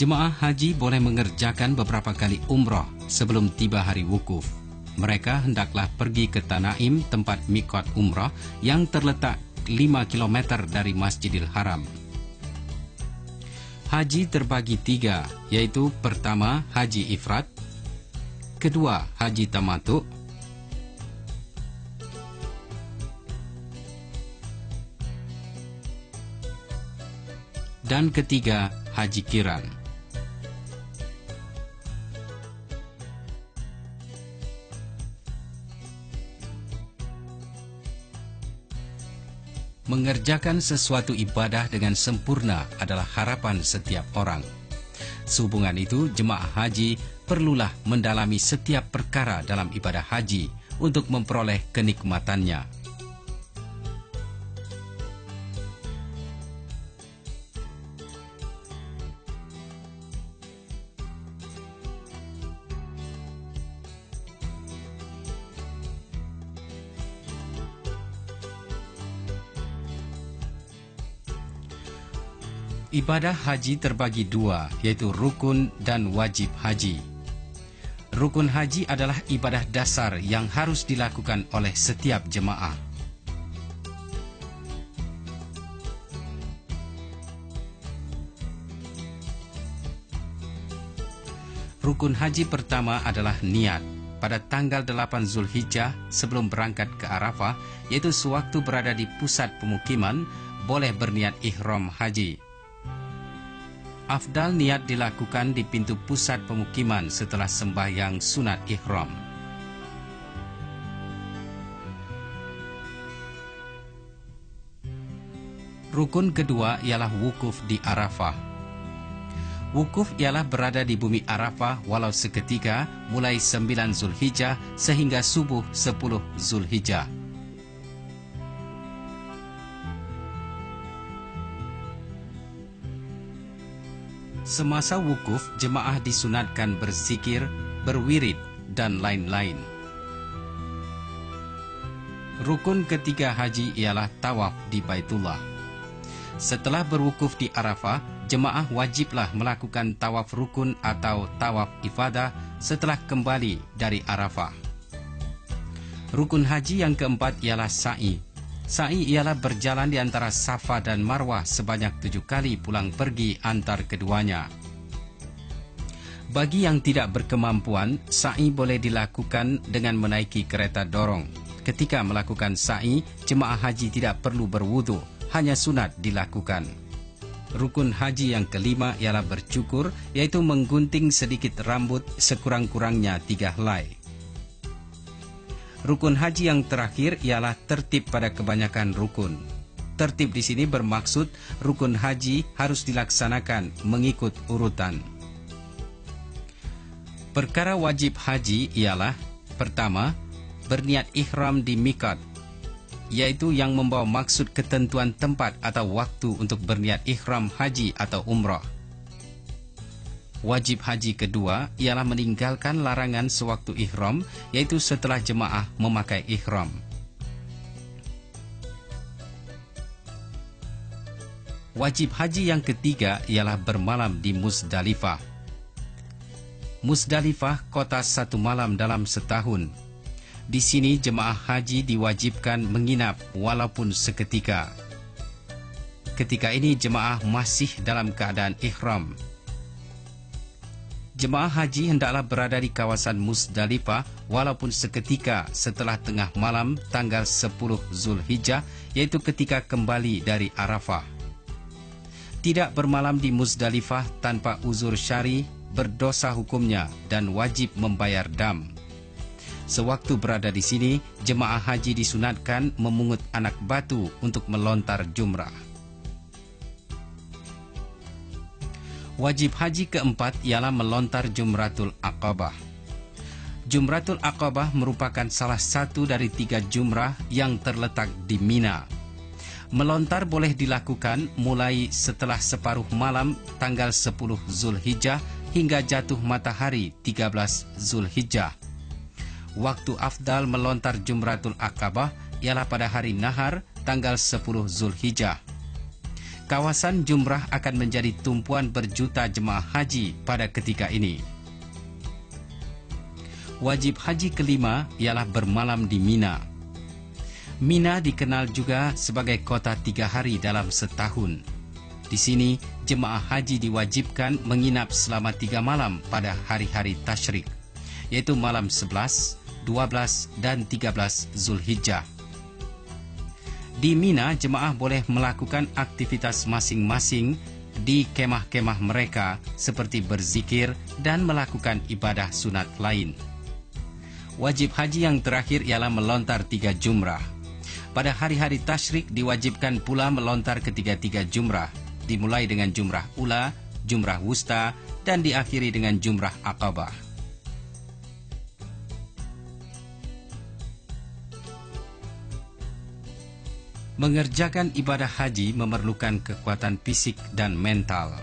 Jemaah haji boleh mengerjakan beberapa kali umroh sebelum tiba hari wukuf. Mereka hendaklah pergi ke Tanaim, tempat mikot umroh yang terletak 5 km dari Masjidil Haram. Haji terbagi tiga, yaitu pertama haji ifrat, kedua haji tamatuk, dan ketiga haji kiran. Mengerjakan sesuatu ibadah dengan sempurna adalah harapan setiap orang. Sehubungan itu, jemaah haji perlulah mendalami setiap perkara dalam ibadah haji untuk memperoleh kenikmatannya. Ibadah haji terbagi dua, yaitu rukun dan wajib haji. Rukun haji adalah ibadah dasar yang harus dilakukan oleh setiap jemaah. Rukun haji pertama adalah niat. Pada tanggal 8 Zulhijjah sebelum berangkat ke Arafah, yaitu sewaktu berada di pusat pemukiman, boleh berniat ihram haji. Afdal niat dilakukan di pintu pusat pemukiman setelah sembahyang sunat ihram. Rukun kedua ialah wukuf di Arafah. Wukuf ialah berada di bumi Arafah walau seketika mulai 9 Zulhijjah sehingga subuh 10 Zulhijjah. Semasa wukuf, jemaah disunatkan berzikir, berwirid, dan lain-lain. Rukun ketiga haji ialah tawaf di Baitullah. Setelah berwukuf di Arafah, jemaah wajiblah melakukan tawaf rukun atau tawaf ifadah setelah kembali dari Arafah. Rukun haji yang keempat ialah sa'i. Sa'i ialah berjalan di antara Safa dan Marwah sebanyak tujuh kali pulang pergi antar keduanya. Bagi yang tidak berkemampuan, sa'i boleh dilakukan dengan menaiki kereta dorong. Ketika melakukan sa'i, jemaah haji tidak perlu berwudu, hanya sunat dilakukan. Rukun haji yang kelima ialah bercukur, yaitu menggunting sedikit rambut sekurang-kurangnya tiga helai. Rukun haji yang terakhir ialah tertib pada kebanyakan rukun. Tertib di sini bermaksud rukun haji harus dilaksanakan mengikut urutan. Perkara wajib haji ialah pertama, berniat ihram di mikat, yaitu yang membawa maksud ketentuan tempat atau waktu untuk berniat ihram haji atau umrah. Wajib haji kedua ialah meninggalkan larangan sewaktu ihram, yaitu setelah jemaah memakai ihram. Wajib haji yang ketiga ialah bermalam di Musdalifah. Musdalifah kota satu malam dalam setahun. Di sini jemaah haji diwajibkan menginap walaupun seketika. Ketika ini jemaah masih dalam keadaan ihram. Jemaah haji hendaklah berada di kawasan Musdalifah walaupun seketika setelah tengah malam tanggal 10 Zulhijjah yaitu ketika kembali dari Arafah. Tidak bermalam di Musdalifah tanpa uzur syari berdosa hukumnya dan wajib membayar dam. Sewaktu berada di sini, jemaah haji disunatkan memungut anak batu untuk melontar jumrah. Wajib haji keempat ialah melontar Jumratul Aqabah. Jumratul Aqabah merupakan salah satu dari tiga jumrah yang terletak di Mina. Melontar boleh dilakukan mulai setelah separuh malam tanggal 10 Zulhijjah hingga jatuh matahari 13 Zulhijjah. Waktu afdal melontar Jumratul Aqabah ialah pada hari Nahar tanggal 10 Zulhijjah. Kawasan Jumrah akan menjadi tumpuan berjuta jemaah haji pada ketika ini. Wajib haji kelima ialah bermalam di Mina. Mina dikenal juga sebagai kota tiga hari dalam setahun. Di sini, jemaah haji diwajibkan menginap selama tiga malam pada hari-hari tasyrik, yaitu malam 11, 12, dan 13 Zulhijjah. Di Mina, jemaah boleh melakukan aktivitas masing-masing di kemah-kemah mereka seperti berzikir dan melakukan ibadah sunat lain. Wajib haji yang terakhir ialah melontar tiga jumrah. Pada hari-hari tasyrik diwajibkan pula melontar ketiga-tiga jumrah, dimulai dengan jumrah ula, jumrah wusta, dan diakhiri dengan jumrah akabah. Mengerjakan ibadah haji memerlukan kekuatan fisik dan mental.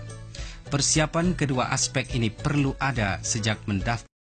Persiapan kedua aspek ini perlu ada sejak mendaftar